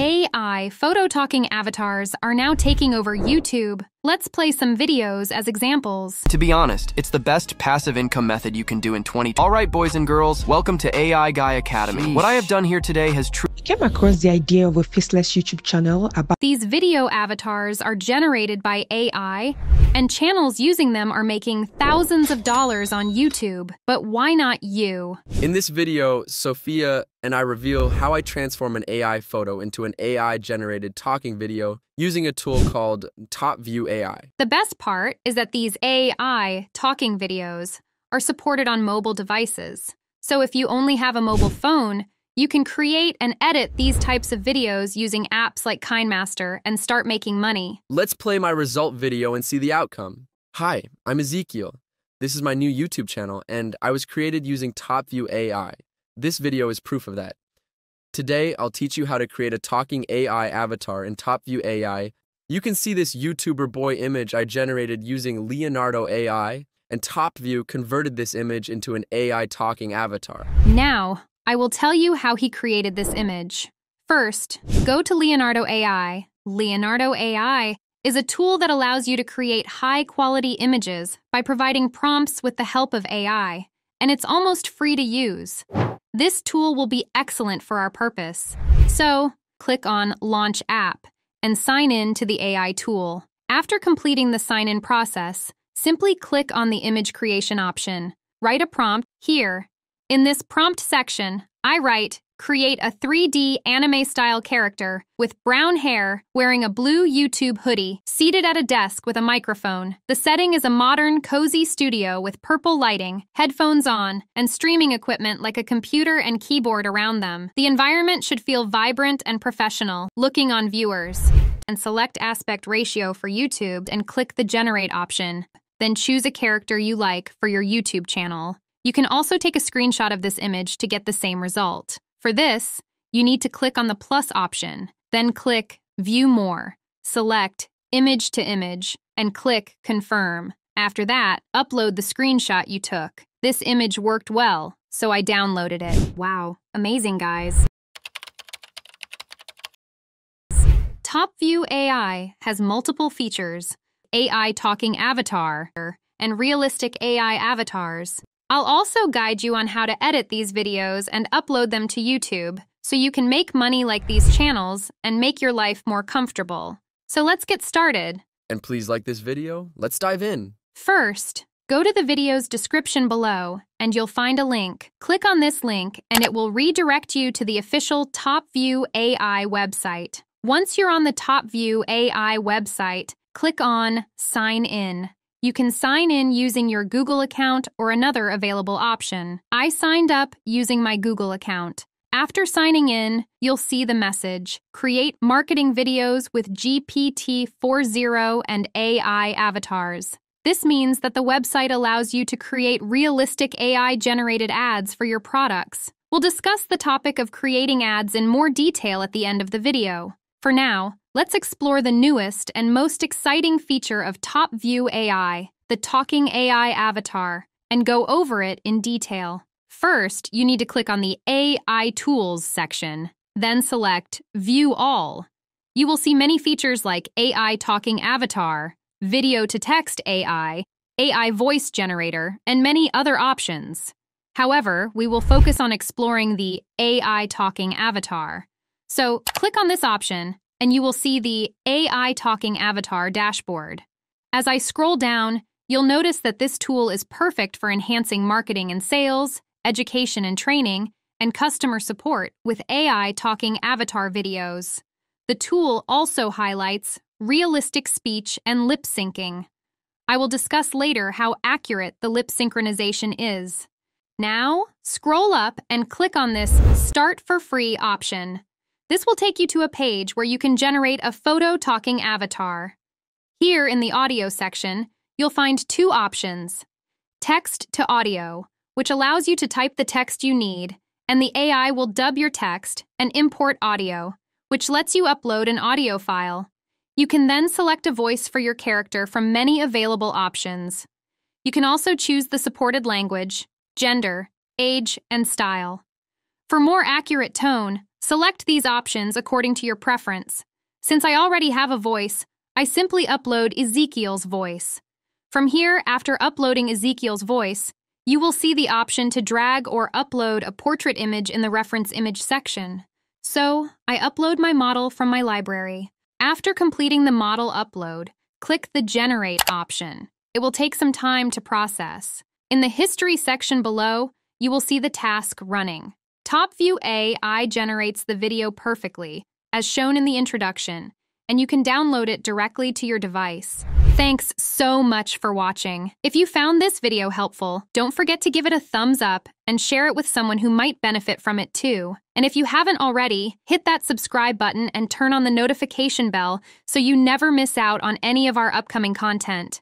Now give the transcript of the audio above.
A AI photo talking avatars are now taking over YouTube. Let's play some videos as examples. To be honest, it's the best passive income method you can do in 20. All right, boys and girls, welcome to AI Guy Academy. Sheesh. What I have done here today has truly I came across the idea of a faceless YouTube channel about These video avatars are generated by AI, and channels using them are making thousands of dollars on YouTube. But why not you? In this video, Sophia and I reveal how I transform an AI photo into an AI generated talking video using a tool called Top View AI. The best part is that these AI talking videos are supported on mobile devices. So if you only have a mobile phone, you can create and edit these types of videos using apps like KineMaster and start making money. Let's play my result video and see the outcome. Hi, I'm Ezekiel. This is my new YouTube channel, and I was created using Top View AI. This video is proof of that. Today, I'll teach you how to create a talking AI avatar in Top View AI. You can see this YouTuber boy image I generated using Leonardo AI, and Top View converted this image into an AI talking avatar. Now, I will tell you how he created this image. First, go to Leonardo AI. Leonardo AI is a tool that allows you to create high quality images by providing prompts with the help of AI, and it's almost free to use. This tool will be excellent for our purpose. So, click on Launch App and sign in to the AI tool. After completing the sign in process, simply click on the image creation option. Write a prompt here. In this prompt section, I write create a 3D anime style character with brown hair wearing a blue YouTube hoodie, seated at a desk with a microphone. The setting is a modern, cozy studio with purple lighting, headphones on, and streaming equipment like a computer and keyboard around them. The environment should feel vibrant and professional, looking on viewers. And select aspect ratio for YouTube and click the generate option. Then choose a character you like for your YouTube channel. You can also take a screenshot of this image to get the same result. For this, you need to click on the plus option, then click View More, select Image to Image, and click Confirm. After that, upload the screenshot you took. This image worked well, so I downloaded it. Wow, amazing, guys. Top View AI has multiple features AI talking avatar and realistic AI avatars. I'll also guide you on how to edit these videos and upload them to YouTube so you can make money like these channels and make your life more comfortable. So let's get started. And please like this video. Let's dive in. First, go to the video's description below and you'll find a link. Click on this link and it will redirect you to the official Top View AI website. Once you're on the Top View AI website, click on Sign In. You can sign in using your Google account or another available option. I signed up using my Google account. After signing in, you'll see the message Create marketing videos with GPT 4.0 and AI avatars. This means that the website allows you to create realistic AI generated ads for your products. We'll discuss the topic of creating ads in more detail at the end of the video. For now, let's explore the newest and most exciting feature of Top View AI, the Talking AI Avatar, and go over it in detail. First, you need to click on the AI Tools section, then select View All. You will see many features like AI Talking Avatar, Video to Text AI, AI Voice Generator, and many other options. However, we will focus on exploring the AI Talking Avatar. So click on this option and you will see the AI Talking Avatar dashboard. As I scroll down, you'll notice that this tool is perfect for enhancing marketing and sales, education and training, and customer support with AI Talking Avatar videos. The tool also highlights realistic speech and lip syncing. I will discuss later how accurate the lip synchronization is. Now, scroll up and click on this Start for Free option. This will take you to a page where you can generate a photo talking avatar. Here in the audio section, you'll find two options text to audio, which allows you to type the text you need, and the AI will dub your text and import audio, which lets you upload an audio file. You can then select a voice for your character from many available options. You can also choose the supported language, gender, age, and style. For more accurate tone, Select these options according to your preference. Since I already have a voice, I simply upload Ezekiel's voice. From here, after uploading Ezekiel's voice, you will see the option to drag or upload a portrait image in the reference image section. So, I upload my model from my library. After completing the model upload, click the Generate option. It will take some time to process. In the History section below, you will see the task running. TopView AI generates the video perfectly, as shown in the introduction, and you can download it directly to your device. Thanks so much for watching. If you found this video helpful, don't forget to give it a thumbs up and share it with someone who might benefit from it too. And if you haven't already, hit that subscribe button and turn on the notification bell so you never miss out on any of our upcoming content.